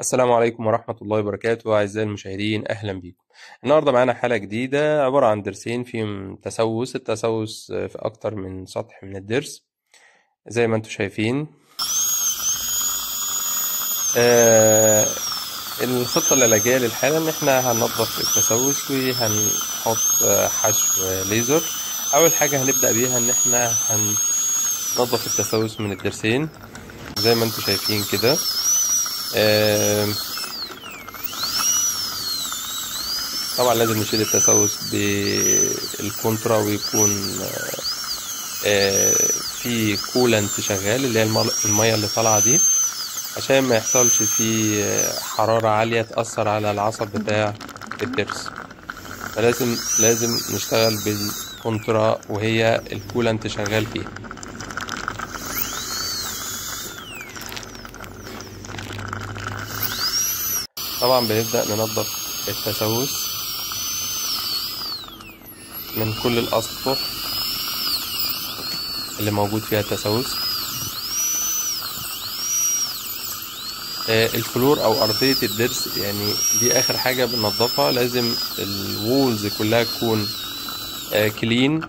السلام عليكم ورحمة الله وبركاته أعزائي المشاهدين أهلا بكم النهاردة معانا حالة جديدة عبارة عن درسين فيهم تسوس التسوس في أكتر من سطح من الدرس زي ما أنتم شايفين. آه الخطة العلاجية للحالة إن إحنا هننظف التسوس وهنحط حشو ليزر. أول حاجة هنبدأ بيها إن إحنا هننظف التسوس من الدرسين زي ما أنتم شايفين كده. طبعا لازم نشيل التسوس بالكونترا ويكون آه، في coolant شغال اللي هي الم- المية اللي طالعة دي عشان ما يحصلش فيه آه، حرارة عالية تأثر على العصب بتاع الضرس. فلازم لازم نشتغل بالكونترا وهي ال coolant شغال فيها. طبعا بنبدأ ننظف التسوس من كل الأسطح اللي موجود فيها التسوس آه، ال floor أو أرضية الضرس يعني دي آخر حاجة بننضفها لازم ال walls كلها تكون clean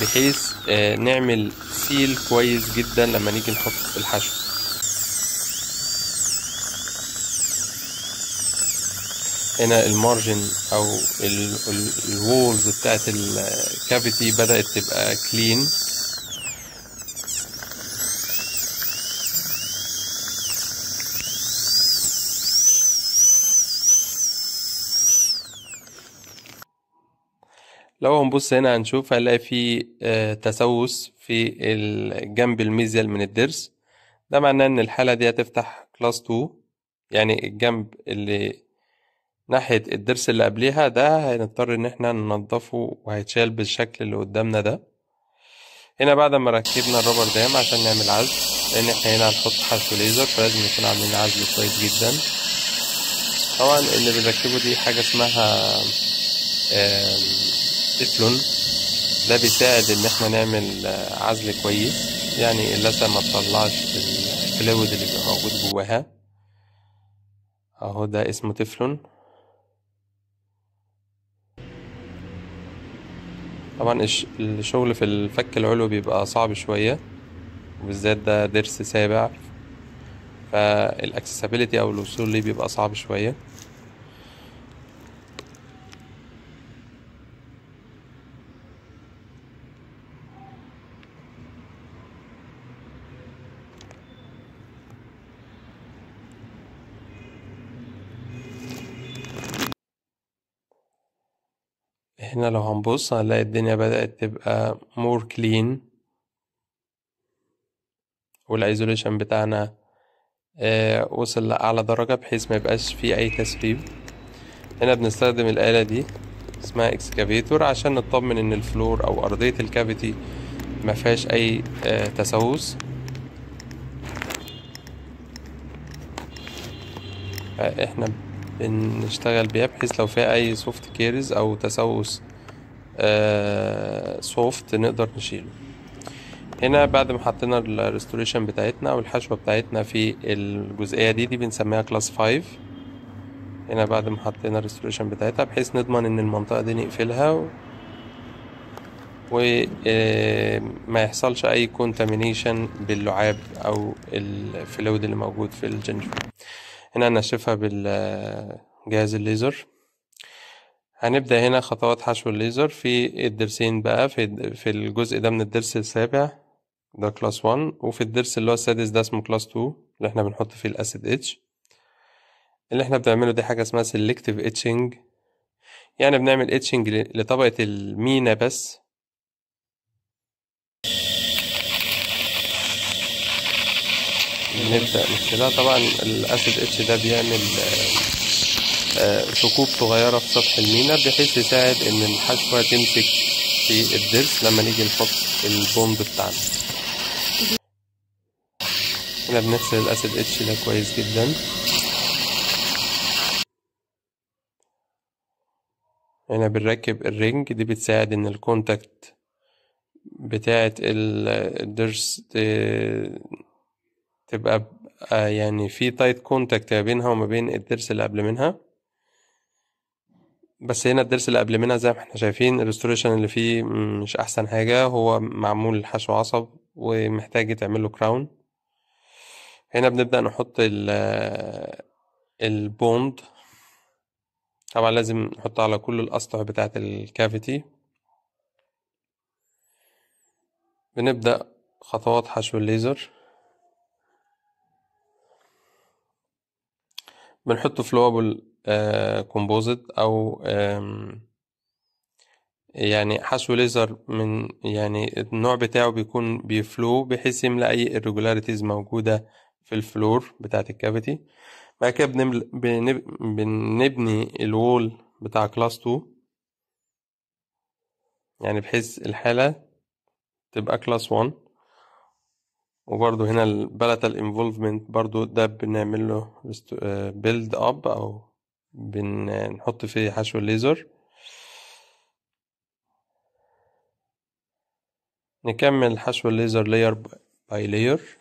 بحيث آه، نعمل seal كويس جدا لما نيجي نحط الحشو. هنا ال margin أو ال walls بتاعت ال cavity بدأت تبقى clean لو هنبص هنا هنشوف هنلاقي في آه، تسوس في الجنب ال mesial من الضرس. ده معناه إن الحالة دي هتفتح class 2 يعني الجنب اللي ناحية الضرس اللي قبليها ده هنضطر إن إحنا ننضفه وهيتشال بالشكل اللي قدامنا ده. هنا بعد ما ركبنا الرابر دام عشان نعمل عزل لأن إحنا هنا هنحط حشو ليزر فلازم نكون عاملين عزل كويس جدا. طبعا اللي بنركبه دي حاجة اسمها تeflon ده بيساعد إن إحنا نعمل آه، عزل كويس. يعني اللثة ما تطلعش الفلويد اللي بيبقى موجود جواها. أهو ده اسمه تeflon طبعا الش- الشغل في الفك العلوي بيبقى صعب شوية وبالذات ده ضرس سابع فالاكسسبيليتي أو الوصول ليه بيبقى صعب شوية. هنا لو هنبص هنلاقي الدنيا بدأت تبقى more clean وال isolation بتاعنا آه، وصل لأعلى درجة بحيث ما يبقاش فيه أي تسريب. هنا بنستخدم الآلة دي اسمها excavator عشان نطمن إن ال floor أو أرضية ال cavity ما فيهاش أي آه، تسوس. فإحنا بنشتغل بيها بحيث لو فيها أي soft caries أو تسوس soft نقدر نشيله. هنا بعد ما حطينا ال restoration بتاعتنا أو الحشوة بتاعتنا في الجزئية دي دي بنسميها class 5 هنا بعد ما حطينا ال restoration بتاعتها بحيث نضمن إن المنطقة دي نقفلها و... وما يحصلش أي contamination باللعاب أو ال fluid اللي موجود في ال gingiva هنا نشفها بالجهاز الليزر. هنبدأ هنا خطوات حشو الليزر. في الضرسين بقى في في الجزء ده من الضرس السابع ده class 1 وفي الضرس اللي هو السادس ده اسمه class 2 اللي إحنا بنحط فيه ال acid etch اللي إحنا بنعمله دي حاجة اسمها selective etching يعني بنعمل etching لطبقة المينا بس. نبدأ نغسلها طبعا ال acid etch ده بيعمل آه، ثقوب صغيرة في سطح المينا بحيث يساعد إن الحشوة تمسك في الضرس لما نيجي نحط ال bond بتاعنا. هنا بنغسل ال acid etch ده كويس جدا. هنا بنركب ال ring دي بتساعد إن ال contact بتاعة ال- الضرس تبقى بتبقى يعني في tight contact ما بينها وما بين الضرس اللي قبل منها. بس هنا الضرس اللي قبل منها زي ما إحنا شايفين ال restoration اللي فيه مش أحسن حاجة. هو معمول حشو عصب ومحتاج يتعمل له crown هنا بنبدأ نحط ال ال bond طبعا لازم نحطه على كل الأسطح بتاعة ال cavity بنبدأ خطوات حشو الليزر. بنحط flowable composite أو يعني حشو ليزر من يعني النوع بتاعه بيكون بي flow بحيث يملأ أي irregularities موجودة في ال floor بتاعة ال cavity. بعد كده بنمل... بنب... بنبني ال wall بتاع class 2 يعني بحيث الحالة تبقى class 1 وبرضو هنا ال palatal involvement برضو ده بنعمل له build up أو بنحط فيه حشو الليزر نكمل حشو الليزر layer by layer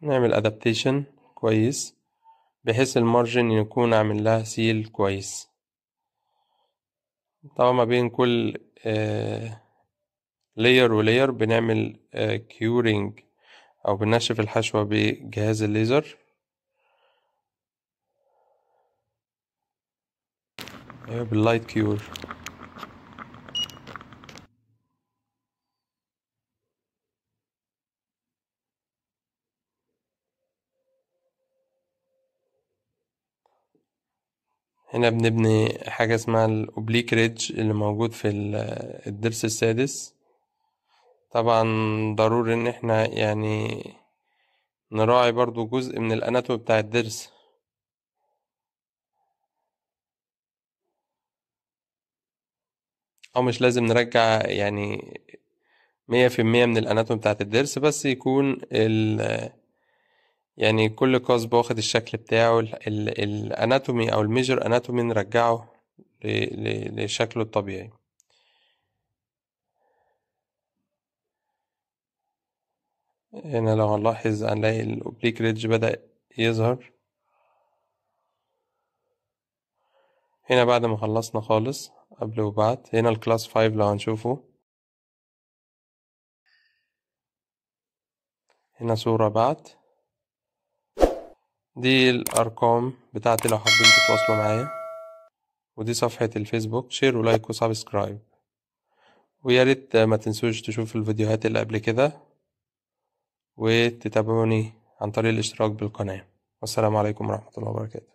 نعمل adaptation كويس بحيث ال margin يكون عامل لها seal كويس. طبعا ما بين كل layer و layer بنعمل curing أو بننشف الحشوة بجهاز الليزر. أيوه بال light cure هنا بنبني حاجة اسمها الأوبليك ريدج اللي موجود في الضرس السادس. طبعا ضروري إن إحنا يعني نراعي برضو جزء من الأناتومي بتاع الضرس. أو مش لازم نرجع يعني مية في المية من الأناتومي بتاعت الضرس بس يكون ال يعني كل cusp واخد الشكل بتاعه ال anatomy أو ال major anatomy نرجعه لشكله الطبيعي. هنا لو هنلاحظ هنلاقي ال oblique ridge بدأ يظهر. هنا بعد ما خلصنا خالص قبل وبعد. هنا ال class five لو هنشوفه. هنا صورة بعد. دي الأرقام بتاعتي لو حابين تتواصلوا معايا. ودي صفحة الفيسبوك. share و like و subscribe وياريت ما تنسوش تشوفوا الفيديوهات اللي قبل كده. وتتابعوني عن طريق الاشتراك بالقناة. والسلام عليكم ورحمة الله وبركاته.